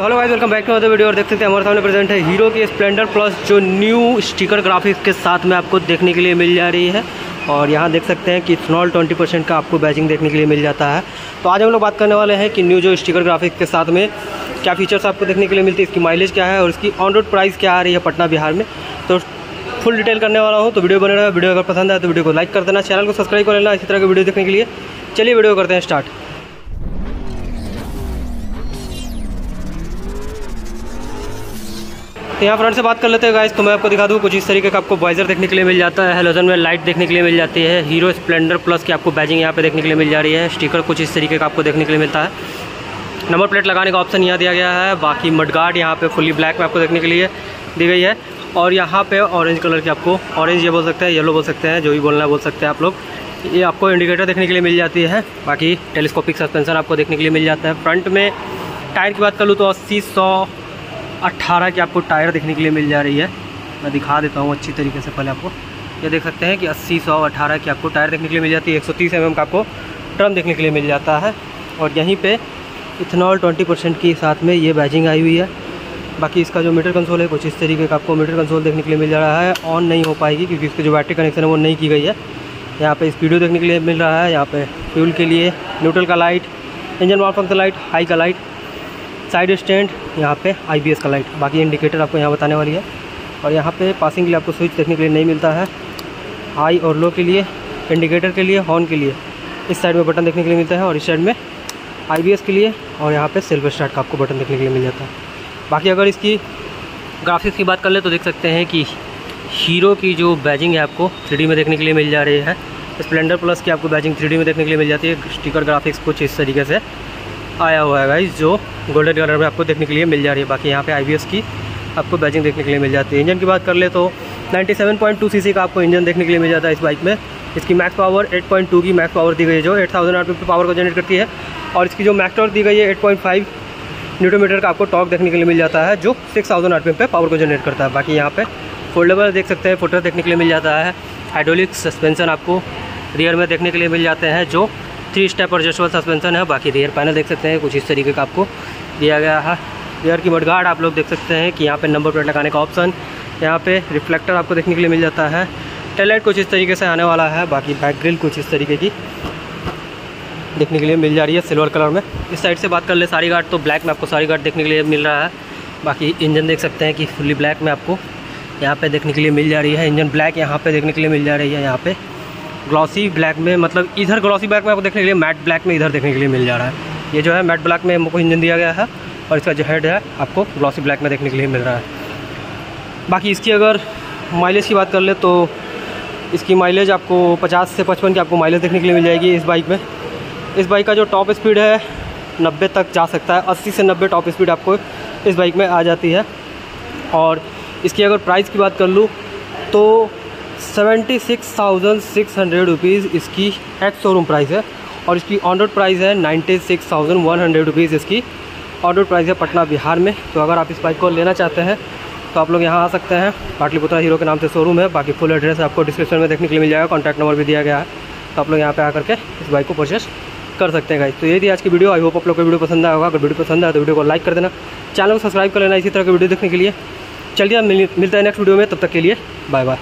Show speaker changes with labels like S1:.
S1: तो hello guys welcome back to other video और देख सकते हैं हमारे सामने प्रेजेंट है हीरो की स्प्लेंडर प्लस जो न्यू स्टिकर ग्राफिक्स के साथ में आपको देखने के लिए मिल जा रही है। और यहाँ देख सकते हैं कि इथनॉल 20 परसेंट का आपको बैजिंग देखने के लिए मिल जाता है। तो आज हम लोग बात करने वाले हैं कि न्यू जो स्टिकर ग्राफिक्स के साथ में क्या फीचर्स आपको देखने के लिए मिलती है, इसकी माइलेज क्या है और इसकी ऑन रोड प्राइस क्या आ रही है पटना, बिहार में। तो फुल डिटेल करने वाला हूँ तो वीडियो बने रहा वीडियो अगर पसंद आए तो वीडियो को लाइक कर देना चैनल को सब्सक्राइब कर लेना, इसी तरह की वीडियो देखने के लिए। चलिए वीडियो करते हैं स्टार्ट तो यहाँ फ्रंट से बात कर लेते हैं गाइस तो मैं आपको दिखा दूँ, कुछ इस तरीके का आपको वाइजर देखने के लिए मिल जाता है हेलोजन में लाइट देखने के लिए मिल जाती है हीरो स्प्लेंडर प्लस की आपको बैजिंग यहाँ पे देखने के लिए मिल जा रही है स्टिकर कुछ इस तरीके का आपको देखने के लिए मिलता है। नंबर प्लेट लगाने का ऑप्शन यहाँ दिया गया है, बाकी मडगार्ड यहाँ पे फुली ब्लैक में आपको देखने के लिए दी गई है, और यहाँ पे ऑरेंज कलर की आपको ऑरेंज ये बोल सकते हैं येलो बोल सकते हैं, जो भी बोलना है बोल सकते हैं आप लोग। ये आपको इंडिकेटर देखने के लिए मिल जाती है, बाकी टेलीस्कोपिक सस्पेंशन आपको देखने के लिए मिल जाता है। फ्रंट में टायर की बात कर लूँ तो अस्सी, सौ अट्ठारह की आपको टायर देखने के लिए मिल जा रही है। मैं दिखा देता हूँ अच्छी तरीके से पहले आपको। ये देख सकते हैं कि अस्सी सौ अठारह की आपको टायर देखने के लिए मिल जाती है। एक सौ तीस एम का आपको ड्रम देखने के लिए मिल जाता है। और यहीं पे इथनॉल ट्वेंटी परसेंट के साथ में ये बैजिंग आई हुई है। बाकी इसका जो मीटर कंसोल है, कुछ इस तरीके का आपको मीटर कंसोल देखने के लिए मिल जा रहा है। ऑन नहीं हो पाएगी क्योंकि इसकी जो बैटरी कनेक्शन है वो नहीं की गई है। यहाँ पे स्पीडो देखने के लिए मिल रहा है। यहाँ पे फ्यूल के लिए न्यूट्रल का लाइट, इंजन वाल फ़ंक्शन लाइट, हाई का लाइट साइड स्टैंड यहाँ पे आईबीएस का लाइट बाकी इंडिकेटर आपको यहाँ बताने वाली है। और यहाँ पे पासिंग के लिए आपको स्विच देखने के लिए नहीं मिलता है। हाई और लो के लिए इंडिकेटर के लिए हॉर्न के लिए। इस साइड में बटन देखने के लिए मिलता है और इस साइड में आईबीएस के लिए और यहाँ पे सेल्फ स्टार्ट का आपको बटन देखने के लिए मिल जाता है। बाकी अगर इसकी ग्राफिक्स की बात कर ले तो देख सकते हैं कि हीरो की जो बैजिंग है आपको थ्री में देखने के लिए मिल जा रही है। स्प्लेंडर प्लस की आपको बैजिंग थ्री में देखने के लिए मिल जाती है। स्टिकर ग्राफिक्स कुछ इस तरीके से। आया हुआ है गाइस जो गोल्डन कलर में आपको देखने के लिए मिल जा रही है। बाकी यहाँ पे आई की आपको बैजिंग देखने के लिए मिल जाती है। इंजन की बात कर ले तो 97.2 सीसी का आपको इंजन देखने के लिए मिल जाता है इस बाइक में। इसकी मैक्स पावर 8.2 की मैक्स पावर दी गई है, जो 8000 थाउज़ेंड पे पावर को जनरेट करती है। और इसकी जो मैक्स टॉर्क दी गई है 8.5 न्यूटोमीटर का आपको टॉक देखने के लिए मिल जाता है, जो 6000 थाउज़ेंड पे पावर को जनरेट करता है। बाकी यहाँ पे फोल्डेबल देख सकते हैं फुटर देखने के लिए मिल जाता है। हाइड्रोलिक सस्पेंसन आपको रियर में देखने के लिए मिल जाते हैं, जो थ्री स्टेप एडजस्टेबल सस्पेंसन है, बाकी रियर पैनल देख सकते हैं, कुछ इस तरीके का आपको दिया गया है। रियर की मडगार्ड आप लोग देख सकते हैं कि यहाँ पे नंबर प्लेट लगाने का ऑप्शन, यहाँ पे रिफ्लेक्टर आपको देखने के लिए मिल जाता है। टेलाइट कुछ इस तरीके से आने वाला है, बाकी बैक ग्रिल कुछ इस तरीके की देखने के लिए मिल जा रही है सिल्वर कलर में। इस साइड से बात कर ले सारी गार्ड तो ब्लैक में आपको सारी गार्ड देखने के लिए मिल रहा है। बाकी इंजन देख सकते हैं कि फुली ब्लैक में आपको यहाँ पे देखने के लिए मिल जा रही है। इंजन ब्लैक यहाँ पे देखने के लिए मिल जा रही है, यहाँ पे। ग्लॉसी ब्लैक में मतलब इधर ग्लॉसी ब्लैक में आपको देखने के लिए मैट ब्लैक में इधर देखने के लिए मिल जा रहा है। ये जो है मैट ब्लैक में हमको इंजन दिया गया है और इसका जो हेड है आपको ग्लॉसी ब्लैक में देखने के लिए मिल रहा है। बाकी इसकी अगर माइलेज की बात कर ले तो इसकी माइलेज आपको 50 से 55 की आपको माइलेज देखने के लिए मिल जाएगी इस बाइक में। इस बाइक का जो टॉप स्पीड है 90 तक जा सकता है 80 से 90 टॉप स्पीड आपको इस बाइक में आ जाती है। और इसकी अगर प्राइस की बात कर लूँ तो seventy six thousand six hundred rupees इसकी एक्स शोरूम प्राइस है और इसकी ऑन रोड प्राइस है ninety six thousand one hundred rupees इसकी। ऑन रोड प्राइस है पटना बिहार में। तो अगर आप इस बाइक को लेना चाहते हैं तो आप लोग यहाँ आ सकते हैं। पाटलिपुत्रा हीरो के नाम से शोरूम है। बाकी फुल एड्रेस आपको डिस्क्रिप्शन में देखने के लिए मिल जाएगा। कॉन्टैक्ट नंबर भी दिया गया है। तो आप लोग यहाँ पर आकर के इस बाइक को परचेस कर सकते हैं गाइस तो ये थी आज की वीडियो आई होप आप लोग को वीडियो पसंद आया होगा। अगर वीडियो पसंद आया तो वीडियो को लाइक कर देना। चैनल को सब्सक्राइब कर लेना इसी तरह की वीडियो देखने के लिए। चलिए मिलते हैं नेक्स्ट वीडियो में। तब तक के लिए बाय बाय